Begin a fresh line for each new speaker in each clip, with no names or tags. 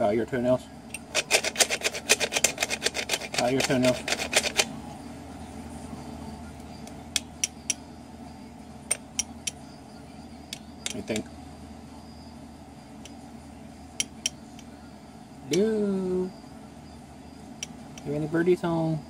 File your toenails. File your toenails. I think. Do. Have any birdies home?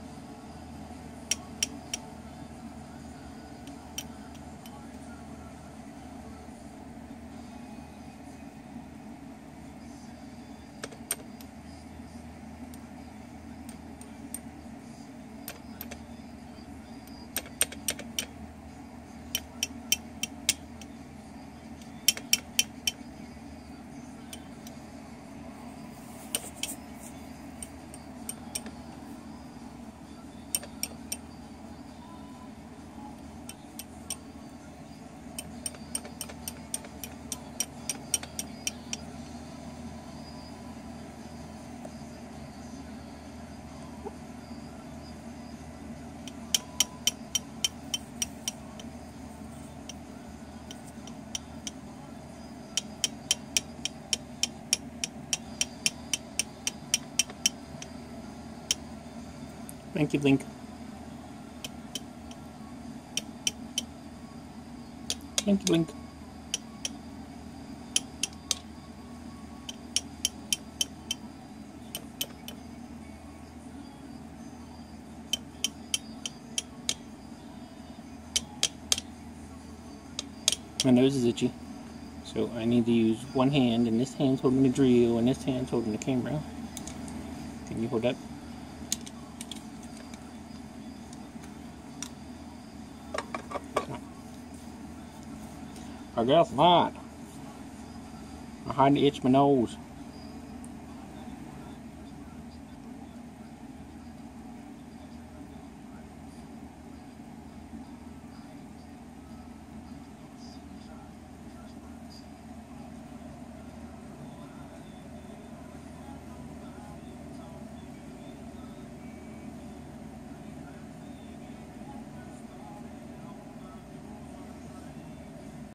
Thank you, Link. Thank you, Link. My nose is itchy, so I need to use one hand, and this hand's holding the drill, and this hand's holding the camera. Can you hold up? I guess not. I had to itch my nose.